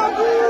Daddy!